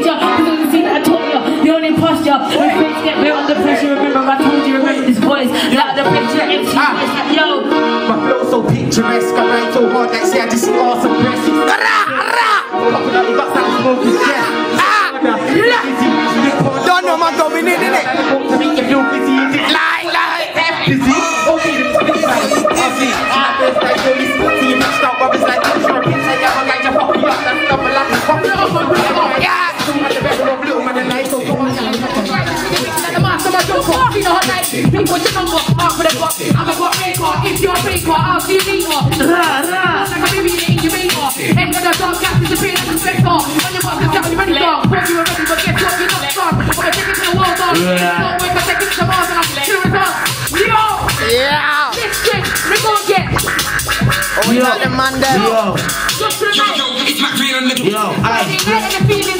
pressure, remember I told you, the only posture when things get me on the pressure of your told you remember this voice. Like the picture, MC, Ah. it's like, yo. My picturesque, I rhyme so hard like say I just awesome press. Popping out, you got that smoke is stress. Ah. Don't know man going in, innit? To make you feel busy, is it lie, lie, busy? I'm a got maker, if you're a baker I'll see you later Rah, rah Like a baby in your maker Ain't gonna dog, gas disappear like a spectre On your box, down, you're ready dog Hope you were ready, but guess what, you're not strong I'm gonna take it to the world dog Don't wait, but take it to Mars and I'm sure it's on Yo! Yeah. This trick, we gon' get. Oh, you got the man there. Just for the night Yo, Friday night and the feelings right,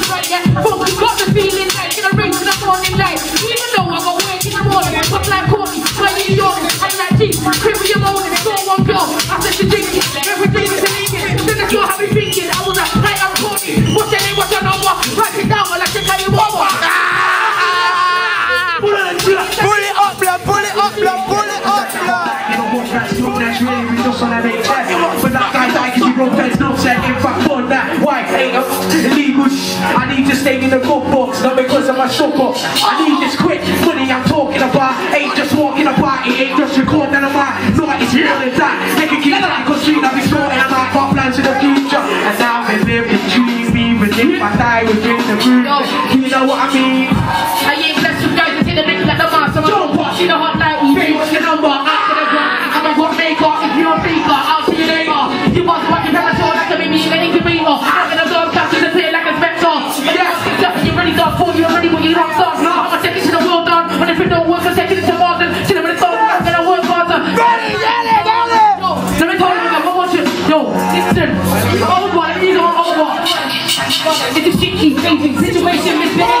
illegal I need to stay in the good books, not because of my sugar I need this quick money I'm talking about. Ain't just walking about, it ain't just recording on my No, it's real as that. Make it keep that cause we I've been sorting and I got plans in the future. And now we live the dream even if I die within the room You know what I mean? Shit keep changing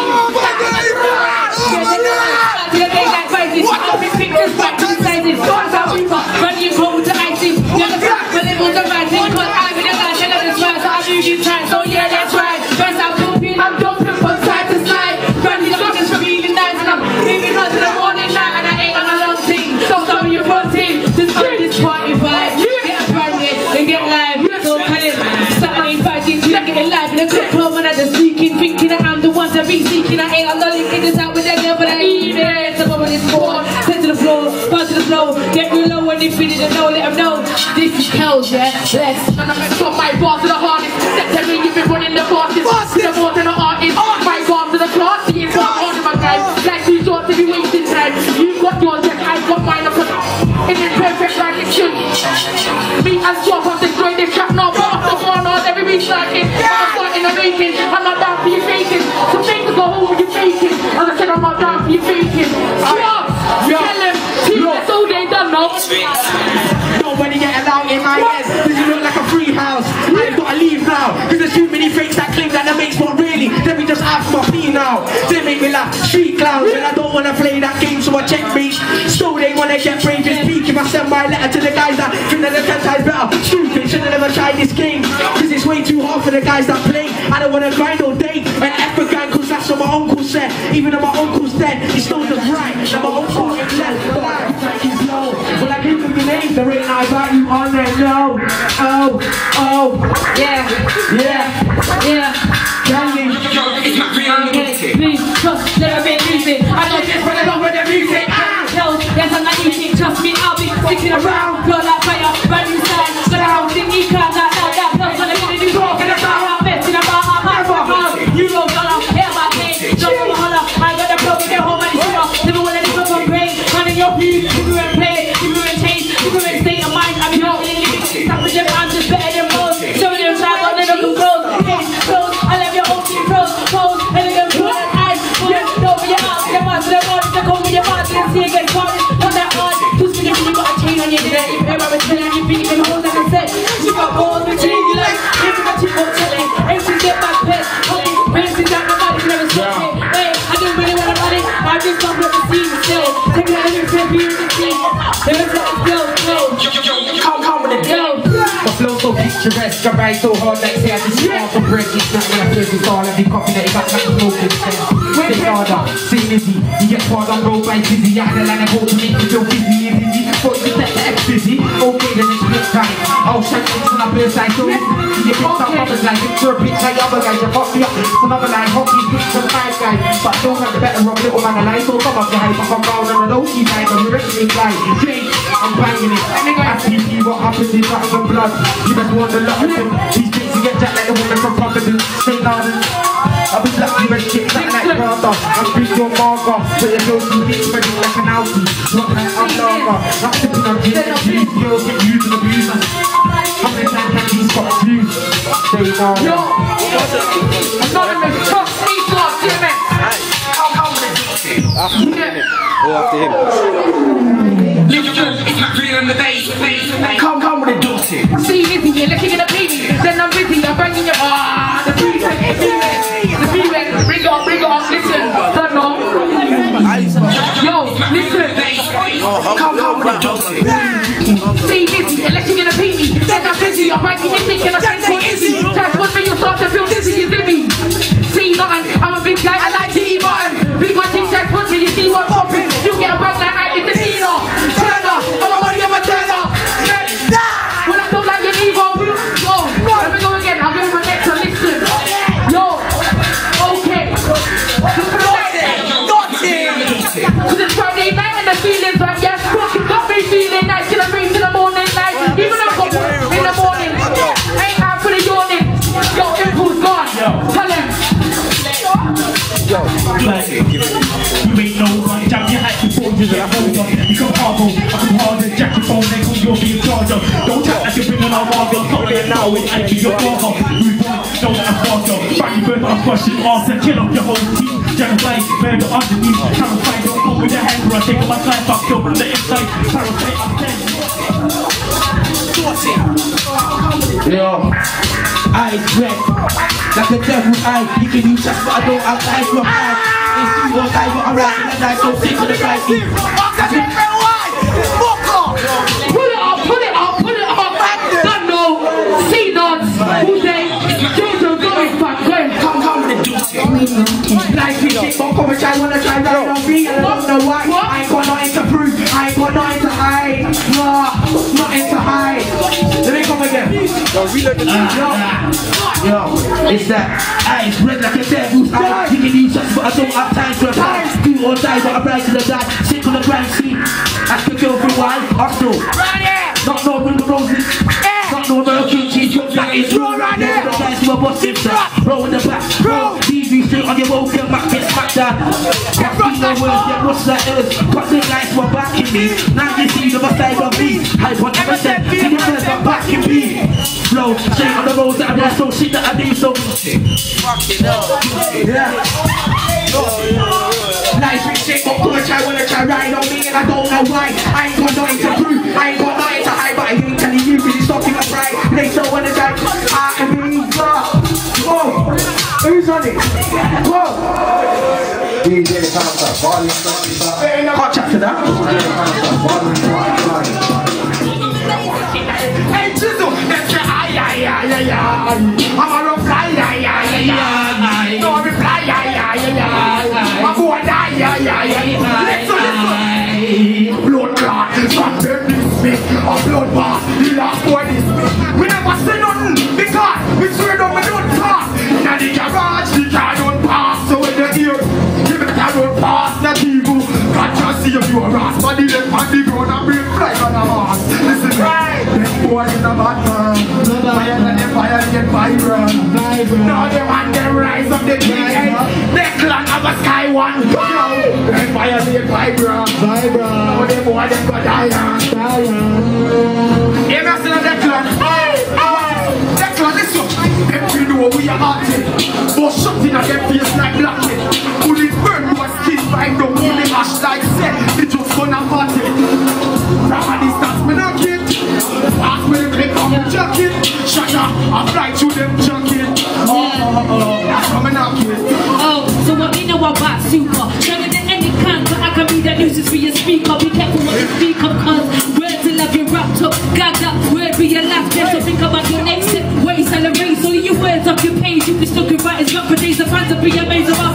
when they feel it and know, let them know. This is hell, yeah. Let's. And I'm gonna put my balls to the hardest. That tell me you've been running the fastest. See the more than the artist. Oh. My bomb to the class, see it's oh. all on in my time. Like you thought to be wasting time. You got yours, and I got mine. I'm in it perfect like it should. Me and Swap have destroyed this trap now, but after one on every beat like it. I'm starting make it. I'm not down for you faking. Some things go home when you faking. And I said I'm not down for you faking. Swap, now. Cause there's too many fakes that claim that they make but really. Let me just ask my P now. They make me laugh. Street clowns. And I don't wanna play that game, so I check me. Still they wanna get brave. Just peak if I send my letter to the guys that think that they're ten times better. Stupid, should've never tried this game. Cause it's way too hard for the guys that play. I don't wanna grind all day. And African, cause that's what my uncle said. Even though my uncle's dead, he still does right. And my uncle ain't left. But I like he's low. I give him the name, there ain't I you on there, no. Oh, oh, Yeah, yeah. yeah. so picturesque. I ride so hard like say I just yeah. fall from brick. It's not when I feel this all. I be coughing at it back like no good. Stay harder, stay busy. You get hard on road by dizzy. I had line of to make you feel busy and dizzy. But you set the X busy. Okay, then it's next time. I'll check things on a first. So you fuck up others like picture a bitch other guys. You fuck me up. Some other line, hockey, bitch, some five guys. But don't have the better of little man alive. So come up behind, come round and I don't died. I'm you're of me fly. Jake, I'm banging it. Ask me what happens in nothing but blood. You best want a lot of them. These things you get jacked like the woman from Providence. Stay down. I'll be black, you ready shit like like Prada. I'm big your marker. Put your nose in the ready like an Audi. Not like I'm lager. Not sipping on gin and juice. Girls get used and abused. How many times have these got abused? Stay down. Yo, anonymous, trust me, God, damn it. Come, come with it. Go after him. Come, come with it, Dulce. See, busy, you're looking at the baby. Then I'm busy, I'm banging your ah, the free the free bring it on, bring it on, listen, don't know. Yo, listen. Come, come with it, Dulce. See, busy, you're looking at the baby. Your hat before you let hold on. You come hard, I come hard and jack your phone, then come you'll be in. Don't chat like you're bringing our marble, got there now, it's empty your father. Move on, don't let us pass up. Back your bird, I'm crushing arse and kill off your whole team. Genocide, murder underneath, trying to find your pop with your hand, I take on my time, fuck up on the inside, parasite, I'm dead. Yo, eyes red, like a devil's eye. You can use shots, but I don't have eyes for eyes. It's you or die, but I'm rising and I so sick of the price. Put it up, put it up, put it up. Don't know. See nuts. Who's they? Jojo going back. Going. Come, come with the deuce. Like but come and try, wanna try right on me. I don't know why. I ain't got nothing to prove. I ain't got nothing to hide. Nah, nothing to hide. Let me come again. Yo, reload the Yo, yo, it's that eyes red like a devil's eye. You can use shots, but I don't have time for a fight. Do or die, but I'm right to the die. Sick on the grind scene. Ask the girl for why. Hostile. Not know the roses. Not know American cheese. That is raw right there. The guys who are that. Roll in the back. Roll. TV on your road. Get back. Get smacked down. Can't see no words. Get rust like earth. Cut the guys who are backing me. Now you see the side of me. I want never said. See the first I'm backing me. Flow. Straight on the road that I ride. So shit that I do. So. Yeah. Nice big shit, but push I wanna try ride on me and I don't know why I ain't got nothing to prove, I ain't got nothing to hide But I ain't telling you cause it's talking up right They still wanna try I be Whoa, who's on it? Whoa DJ Panther, volume 25. Can't chat to that. Hey Jizzle, let's say aye aye aye aye aye I'm a rough guy aye aye aye aye just see if you a rasp Body left on the ground and brain fly on a horse Listen, right. Them boy in a bad man Fire and them fire get vibrant. Now they want them rise up the king They clan of a sky one. Them fire get vibrant. Now them boy them go die Hear me say that clan That clan listen Them we know we are haunted But something at them face like blacking Shut up, I fly to them jacket Oh, oh, oh, oh me not kid. Oh, so what we know about super. Better than any kind, but I can be that nuisance for your speaker. Be careful what you speak of, cause words will have you wrapped up. Gagged up, word be your last breath So think about your next step. Where you celebrate. So your words off your page, you can still can write it's not for days. The fans will be amazing. My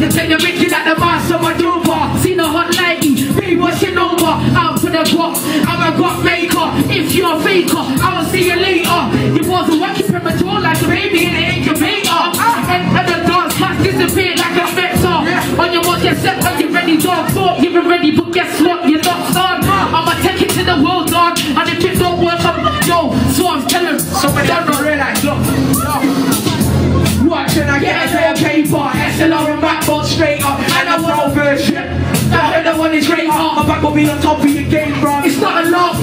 blessed with guys that tell you at the bar, so I do bar. See no hot baby, what's your number? Out for the guap, I'm a guap maker. If you're a faker, I'll see you later. You wasn't working premature like a baby in the incubator. And, and the dance class disappeared like a vector. On your mark, you set when you're ready, dog. Thought you were ready, but guess what? You're not son. Uh. I'ma take it to the world, dog. And if it don't work, I'm yo, swans, tell him. Somebody don't realize, look, SLR and MacBook straight up, and a pro version. That other one is great art, my back will be on top of your game, bro. It's not a lot,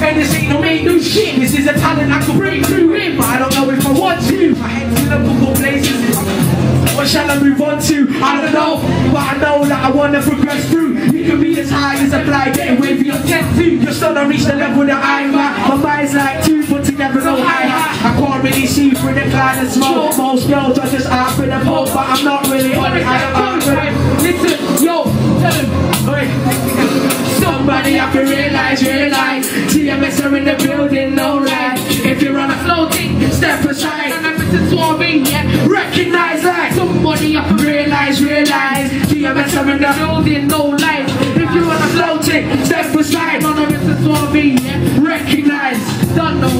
and this ain't no make new shit. This is a talent I could break through in, but I don't know if I want to. My head's in a couple places. What shall I move on to? I don't know, but I know that I wanna progress through. You can be as high as a fly, getting wavy on 10 2. You're still not reach the level that I'm at. My mind's like two, can't really see through the cloud of smoke. Most girls are just after the pole, but I'm not really on it. I am Listen, yo, tell him. Somebody have to realize, realize. TMS are in the building, no lie. If you're on a floating, step aside. And I'm Mr. Swarming, yeah. Recognize that. Somebody have to realize, realize. TMS are in the building, no lie. If you're on a floating, step aside. On a Mr. Swarming, yeah. Recognize. Don't know.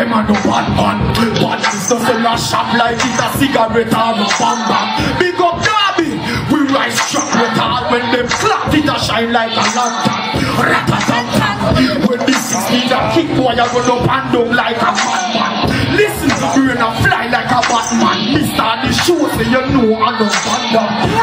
Them are no bad man. Bad is just a lash up like it's a cigarette or a bang bang. Big up Derby. We rise struck with all when them clap it a shine like a lantern. Ratatam When this is me that kick I run up and down like a madman. Listen, we a fly like a Batman. Mister the show say you know I no panda.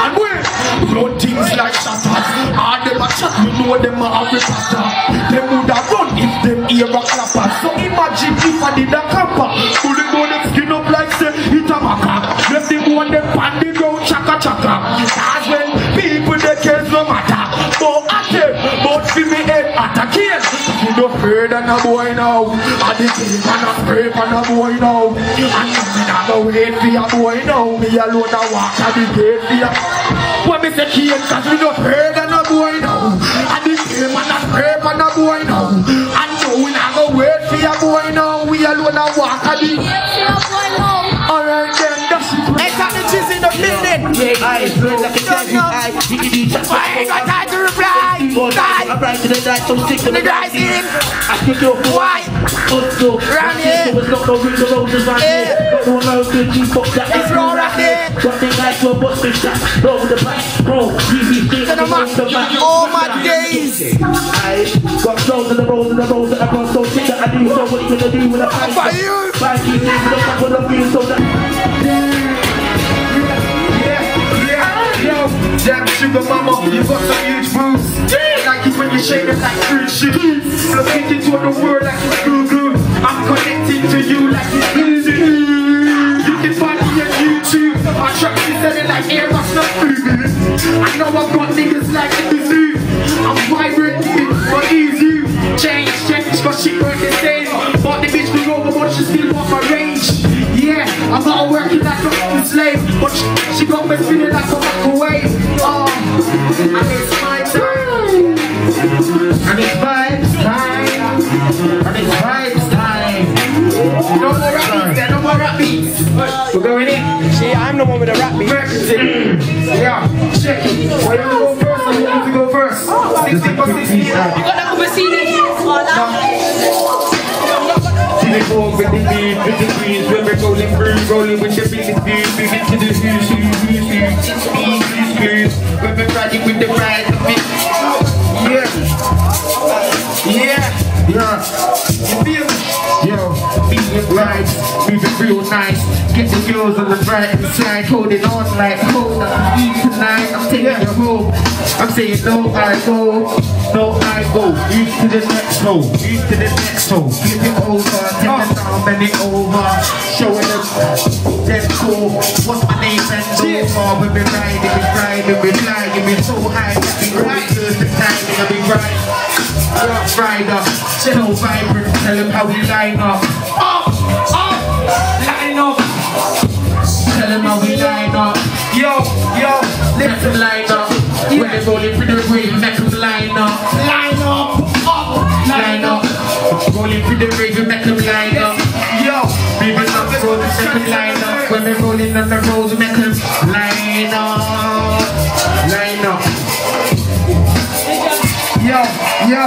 Know them a have a patter. Them woulda run if them hear a clapper. So imagine if I did a camper. Fully go them skin up like say it a maca. Left them one them pan the ground chaka chaka. Cause when people they case no matter. But I tell, but for me head at a case. You no afraid than a boy now. I the king and a spray on a boy now. And me not go wait for a boy now. Me alone a walk at the gate for ya. When me say king, cause me no afraid building. I burn like a candy. I dig it deep. I ain't got time to reply. Die. I'm right to the die, so stick to The in. I stick your Why? Also, Round here. So it's not no the roses round here. Got no American G-pop that is roll round here. Guys to a bus fish that roll the back, GBC, Then I'm roll the back. All my days. I got rolls and the rolls and the rolls that I got so sick that I do so what you gonna do with a fight? For you. Fight you with a couple of wheels so that Yo, Shake it like fruit shit. The world like it's glue glue. I'm connected to you like it's glue. You can find me on YouTube. My tracks is selling like air, my stuff I know I've got niggas like in the zoo. I'm vibrant, but easy. Change, change, but she working same. But the bitch be over, but she still want my range. Yeah, I'm her working like a slave, but she, she got me feeling like a microwave. Oh, my time, and it's vibes time, and it's vibes time. No more rap beats, there, no more rap beats. We're going in. See, I'm the one with the rap beat. Yeah, check it. Why you go first? You want to go first? 60 for 60. You got that Mercedes? See Rolling home with the beat, with the breeze, when we're rolling through, rolling with the beat, beat, moving to the who's, who's, who's, who's, who's, who's, who's, when we're riding with the ride, the beat. Yeah. Yeah. Yeah. You feel me? Yo, right, moving real nice. Get the girls on the right side, holding on like hold on. Eat tonight, I'm taking you home. I'm saying no, I go, no, I go. Eat to the next hole, eat to the next hole. Flip it over, take it down, bend it over. Showing them, then cool. What's my name? Bend over. We've been riding, we riding, we flying, we so high. We right, good the timing, I'll be right. Rough rider, so vibrant, tell him how we line up. Up, up, line up. Tell him how we line up. Yo, yo, let them line up. When they rolling through the rave, make them line up. Line up, up, line up. Rolling through the rave, make them line up. When they rolling on the road, make them line up. Line up. Yo, yo,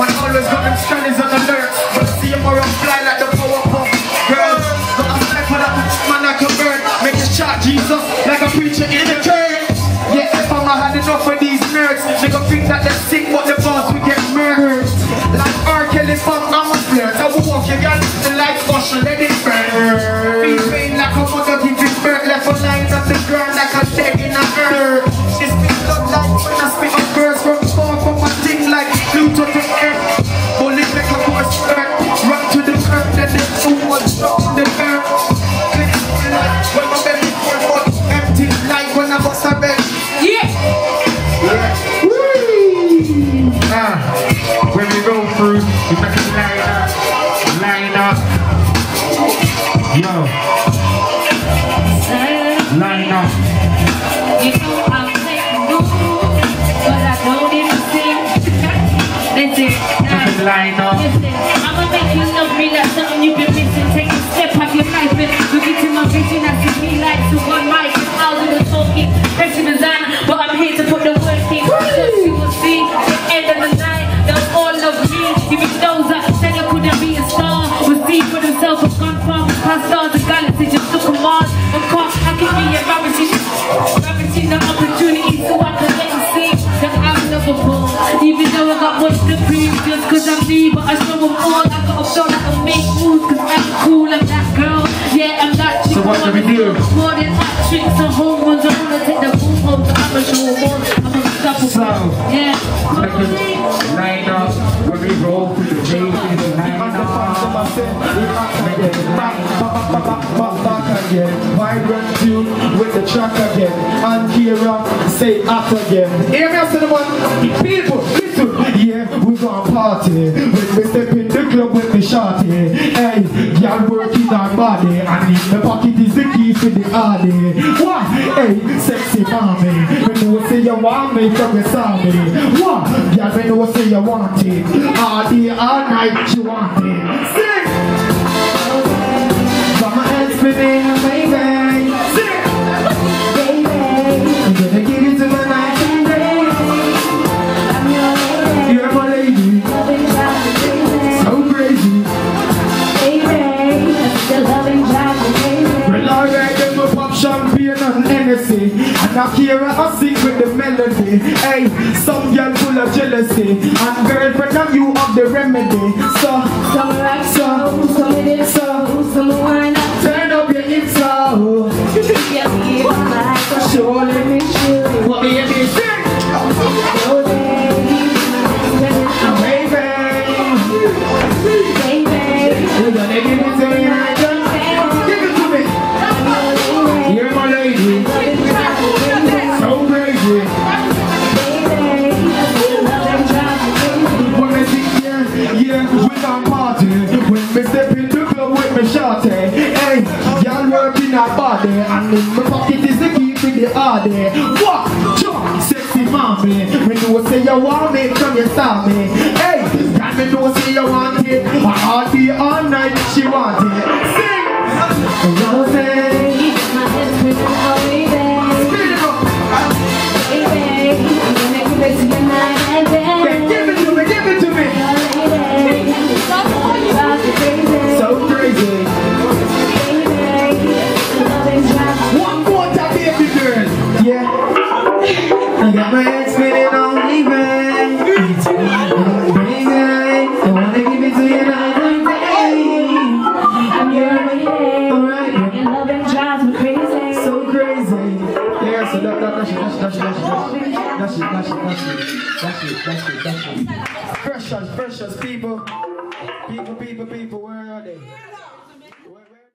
man always got them stranders on the alert. But see him or fly like the power pump. Girl, got a fly for that man a bird. Make a shot Jesus like a preacher in the church. Yeah, if I'm had enough of these nerds, they gon' think that they're sick, but the boss we get murdered. Like R. Kelly from I'm a flirt. I will walk your girl, the light flush and let it burn. That chick. What do we do? More than that, tricks and home runs. I wanna take the boom home, so I'm a show more. I'm unstoppable. So, Yeah. Make it line up. When we roll through the rave, line up. Line up. back, back, back, back again. Vibrant tune with the track again. And Kiera say at again. Hear me, I say the one. People, listen. Yeah, we gonna party. When we step in the club with the shorty. Hey, y'all working our body. And in the pocket is the key for the alley. What? Hey, sexy mommy. When you say you want me, from the saw me. What? Y'all when you say you want it. All day, all night, you want it. Sing! My hands spinning, baby. Know say